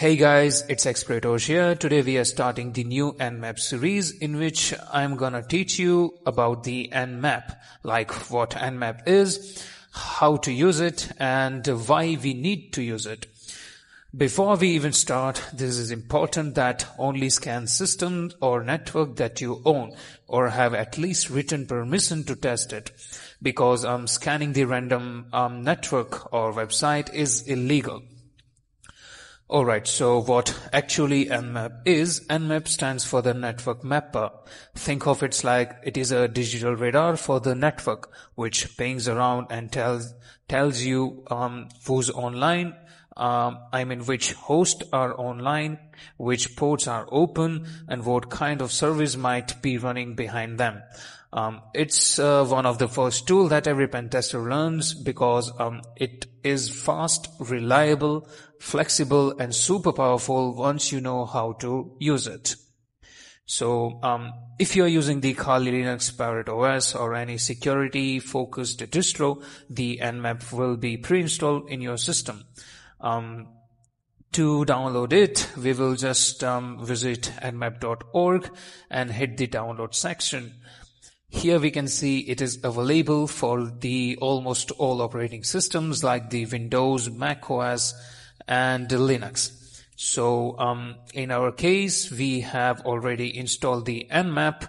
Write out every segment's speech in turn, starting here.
Hey guys, it's Exploitosh here. Today we are starting the new Nmap series in which I'm gonna teach you about the Nmap, like what Nmap is, how to use it, and why we need to use it. Before we even start, this is important that only scan systems or network that you own or have at least written permission to test it because um, scanning the random um, network or website is illegal. Alright, so what actually Nmap is, Nmap stands for the network mapper. Think of it like it is a digital radar for the network, which pings around and tells, tells you, um, who's online, um, I mean which hosts are online, which ports are open, and what kind of service might be running behind them. Um, it's uh, one of the first tool that every pen tester learns because um, it is fast, reliable, flexible, and super powerful once you know how to use it. So, um, if you are using the Kali Linux Parrot OS or any security-focused distro, the Nmap will be pre-installed in your system. Um, to download it, we will just um, visit nmap.org and hit the download section. Here we can see it is available for the almost all operating systems like the Windows, Mac OS and Linux. So um, in our case, we have already installed the nmap.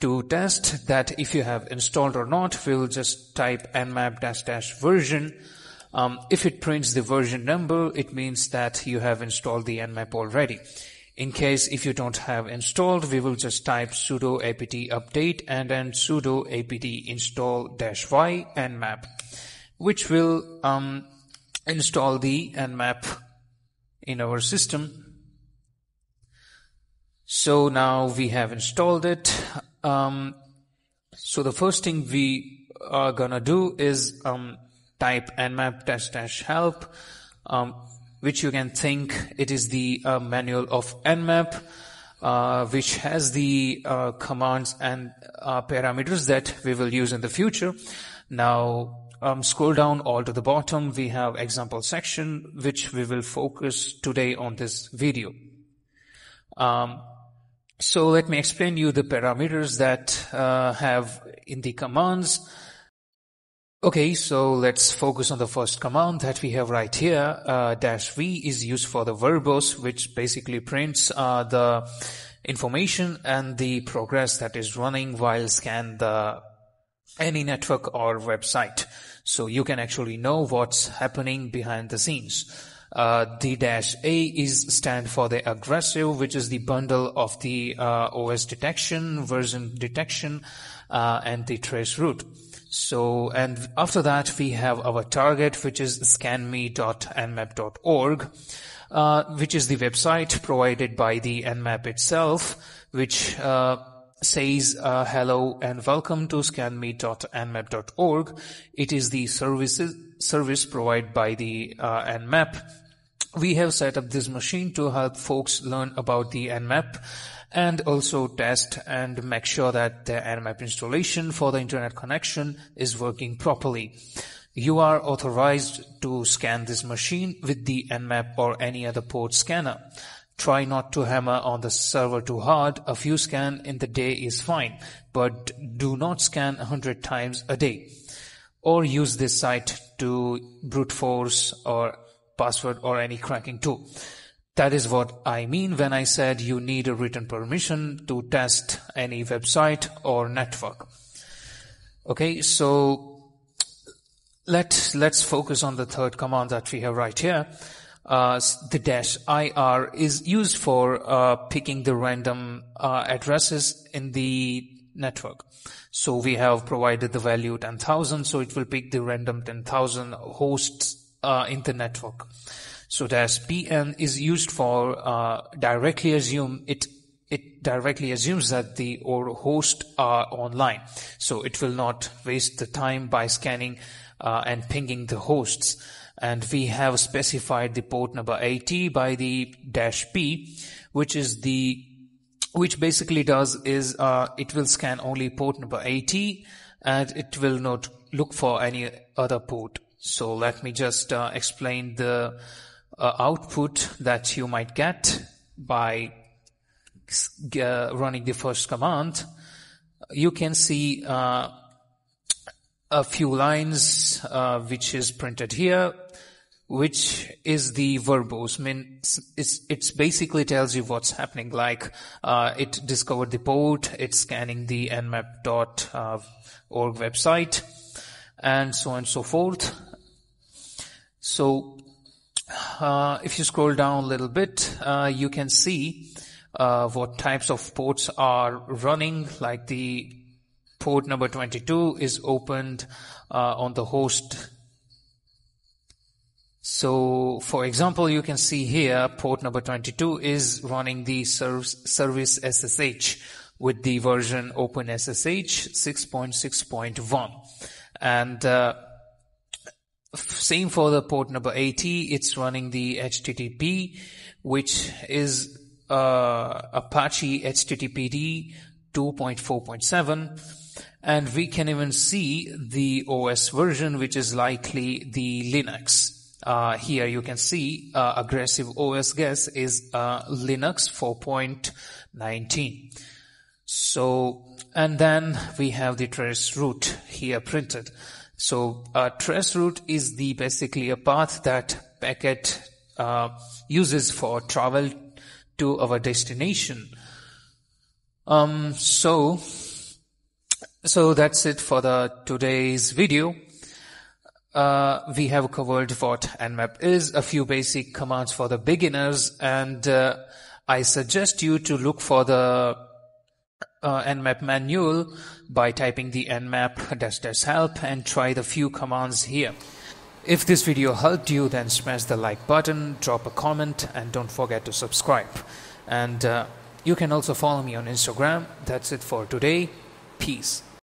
To test that if you have installed or not, we'll just type nmap dash dash version. Um, if it prints the version number, it means that you have installed the nmap already. In case if you don't have installed, we will just type sudo apt update and then sudo apt install dash y nmap, which will um, install the nmap in our system. So now we have installed it. Um, so the first thing we are gonna do is um, type nmap dash dash help um, which you can think it is the uh, manual of Nmap, uh, which has the uh, commands and uh, parameters that we will use in the future. Now, um, scroll down all to the bottom. We have example section, which we will focus today on this video. Um, so let me explain you the parameters that uh, have in the commands. Okay, so let's focus on the first command that we have right here. Uh, dash v is used for the verbose, which basically prints uh, the information and the progress that is running while scan the any network or website. So you can actually know what's happening behind the scenes. Uh, the dash A is stand for the aggressive, which is the bundle of the uh, OS detection, version detection, uh, and the trace route. So, and after that we have our target, which is scanme.nmap.org, uh, which is the website provided by the Nmap itself, which uh, says uh, hello and welcome to scanme.nmap.org. It is the services service provided by the uh, Nmap. We have set up this machine to help folks learn about the Nmap and also test and make sure that the Nmap installation for the internet connection is working properly. You are authorized to scan this machine with the Nmap or any other port scanner. Try not to hammer on the server too hard. A few scan in the day is fine, but do not scan a hundred times a day. Or use this site to brute force or password or any cracking tool. That is what I mean when I said you need a written permission to test any website or network. Okay, so let, let's focus on the third command that we have right here. Uh, the dash IR is used for uh, picking the random uh, addresses in the network. So we have provided the value 10,000, so it will pick the random 10,000 hosts uh, in the network. So dash pn is used for uh, directly assume it it directly assumes that the or host are online. So it will not waste the time by scanning uh, and pinging the hosts. And we have specified the port number 80 by the dash p, which is the which basically does is uh, it will scan only port number 80 and it will not look for any other port. So let me just uh, explain the uh, output that you might get by uh, running the first command, you can see uh, a few lines uh, which is printed here which is the verbose. I mean, it's, it's basically tells you what's happening. Like, uh, it discovered the port, it's scanning the nmap.org uh, website, and so on and so forth. So, uh, if you scroll down a little bit, uh, you can see uh, what types of ports are running, like the port number 22 is opened uh, on the host so, for example, you can see here port number 22 is running the service SSH with the version OpenSSH 6.6.1. And uh, same for the port number 80, it's running the HTTP, which is uh, Apache HTTPD 2.4.7 and we can even see the OS version which is likely the Linux uh, here you can see uh, aggressive OS guess is uh, Linux 4.19. So, and then we have the trace route here printed. So, a trace route is the basically a path that packet uh, uses for travel to our destination. Um, so, so that's it for the today's video. Uh, we have covered what nmap is, a few basic commands for the beginners, and uh, I suggest you to look for the uh, nmap manual by typing the nmap dash dash help and try the few commands here. If this video helped you, then smash the like button, drop a comment, and don't forget to subscribe. And uh, you can also follow me on Instagram. That's it for today. Peace.